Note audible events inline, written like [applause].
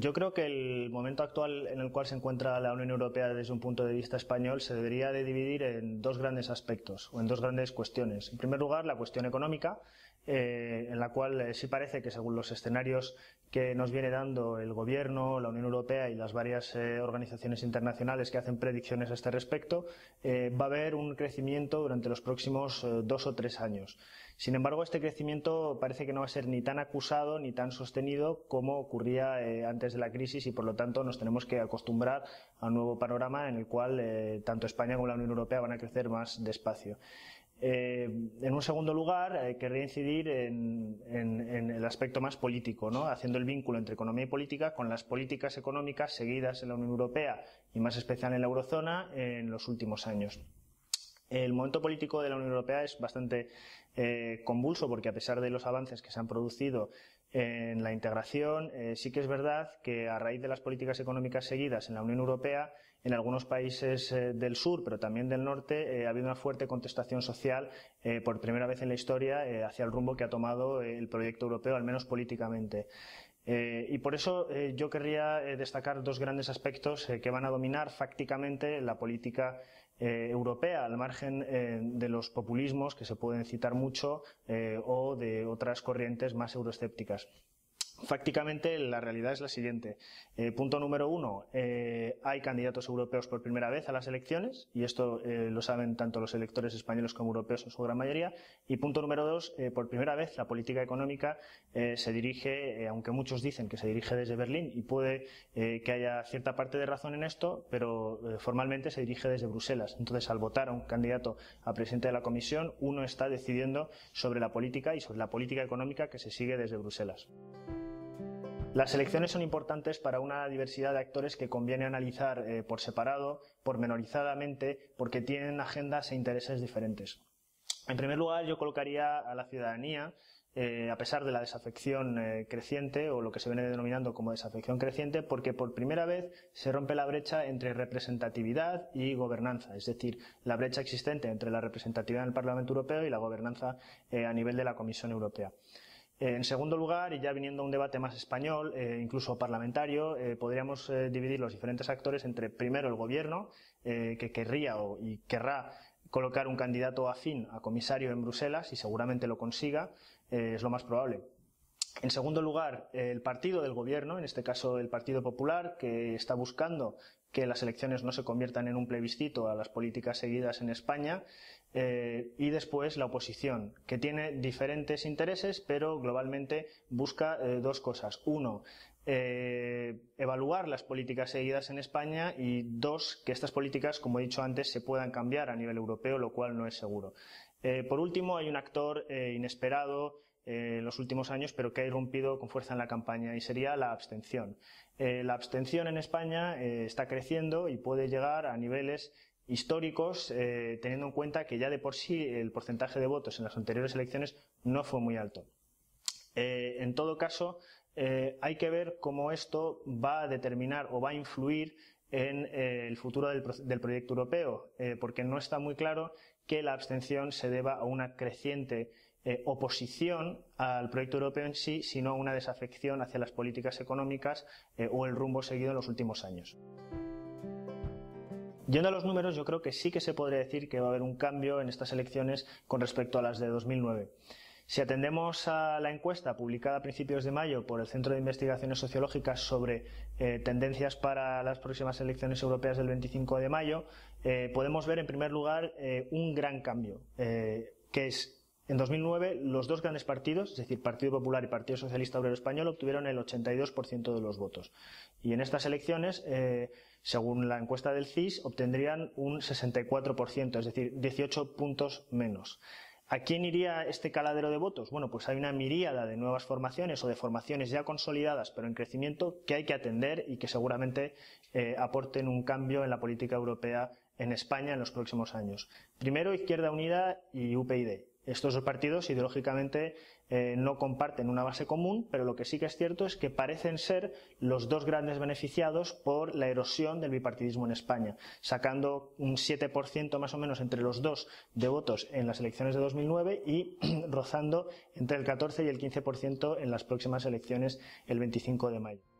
Yo creo que el momento actual en el cual se encuentra la Unión Europea desde un punto de vista español se debería de dividir en dos grandes aspectos o en dos grandes cuestiones. En primer lugar, la cuestión económica, eh, en la cual eh, sí parece que según los escenarios que nos viene dando el Gobierno, la Unión Europea y las varias eh, organizaciones internacionales que hacen predicciones a este respecto, va a haber un crecimiento durante los próximos dos o tres años. Sin embargo, este crecimiento parece que no va a ser ni tan acusado ni tan sostenido como ocurría antes de la crisis y por lo tanto nos tenemos que acostumbrar a un nuevo panorama en el cual tanto España como la Unión Europea van a crecer más despacio. Eh, en un segundo lugar, eh, querría incidir en, el aspecto más político, ¿no? haciendo el vínculo entre economía y política con las políticas económicas seguidas en la Unión Europea y más especial en la eurozona en los últimos años. El momento político de la Unión Europea es bastante eh, convulso porque a pesar de los avances que se han producido en la integración, eh, sí que es verdad que a raíz de las políticas económicas seguidas en la Unión Europea, en algunos países eh, del sur, pero también del norte, ha habido una fuerte contestación social por primera vez en la historia hacia el rumbo que ha tomado el proyecto europeo, al menos políticamente. Eh, y por eso eh, yo querría eh, destacar dos grandes aspectos que van a dominar fácticamente la política europea, al margen de los populismos que se pueden citar mucho o de otras corrientes más euroescépticas. Fácticamente la realidad es la siguiente. Eh, punto número uno, eh, hay candidatos europeos por primera vez a las elecciones y esto eh, lo saben tanto los electores españoles como europeos en su gran mayoría. Y punto número dos, por primera vez la política económica se dirige, aunque muchos dicen que se dirige desde Berlín y puede que haya cierta parte de razón en esto, pero formalmente se dirige desde Bruselas. Entonces al votar a un candidato a presidente de la Comisión, uno está decidiendo sobre la política y sobre la política económica que se sigue desde Bruselas. Las elecciones son importantes para una diversidad de actores que conviene analizar eh, por separado, pormenorizadamente, porque tienen agendas e intereses diferentes. En primer lugar, yo colocaría a la ciudadanía, eh, a pesar de la desafección eh, creciente o lo que se viene denominando como desafección creciente, porque por primera vez se rompe la brecha entre representatividad y gobernanza, es decir, la brecha existente entre la representatividad en el Parlamento Europeo y la gobernanza a nivel de la Comisión Europea. Eh, en segundo lugar, y ya viniendo a un debate más español, eh, incluso parlamentario, eh, podríamos dividir los diferentes actores entre primero el gobierno, que querría o, y querrá colocar un candidato afín a comisario en Bruselas y seguramente lo consiga, es lo más probable. En segundo lugar, el partido del gobierno, en este caso el Partido Popular, que está buscando que las elecciones no se conviertan en un plebiscito a las políticas seguidas en España. Eh, y después la oposición, que tiene diferentes intereses, pero globalmente busca eh, dos cosas. Uno, eh, evaluar las políticas seguidas en España y dos, que estas políticas, como he dicho antes, se puedan cambiar a nivel europeo, lo cual no es seguro. por último, hay un actor inesperado en los últimos años, pero que ha irrumpido con fuerza en la campaña, y sería la abstención. Eh, la abstención en España eh, está creciendo y puede llegar a niveles históricos, eh, teniendo en cuenta que ya de por sí el porcentaje de votos en las anteriores elecciones no fue muy alto. en todo caso, hay que ver cómo esto va a determinar o va a influir en el futuro del, del, proyecto europeo, porque no está muy claro que la abstención se deba a una creciente eh, oposición al proyecto europeo en sí, sino una desafección hacia las políticas económicas eh, o el rumbo seguido en los últimos años. Yendo a los números, yo creo que sí que se podría decir que va a haber un cambio en estas elecciones con respecto a las de 2009. Si atendemos a la encuesta publicada a principios de mayo por el Centro de Investigaciones Sociológicas sobre eh, tendencias para las próximas elecciones europeas del 25 de mayo, podemos ver en primer lugar un gran cambio, que es en 2009, los dos grandes partidos, es decir, Partido Popular y Partido Socialista Obrero Español, obtuvieron el 82% de los votos. Y en estas elecciones, eh, según la encuesta del CIS, obtendrían un 64%, es decir, 18 puntos menos. ¿A quién iría este caladero de votos? Bueno, pues hay una miríada de nuevas formaciones o de formaciones ya consolidadas, pero en crecimiento, que hay que atender y que seguramente eh, aporten un cambio en la política europea en España en los próximos años. Primero, Izquierda Unida y UPyD. Estos dos partidos ideológicamente eh, no comparten una base común, pero lo que sí que es cierto es que parecen ser los dos grandes beneficiados por la erosión del bipartidismo en España, sacando un 7% más o menos entre los dos de votos en las elecciones de 2009 y [clears throat] rozando entre el 14 y el 15% en las próximas elecciones el 25 de mayo.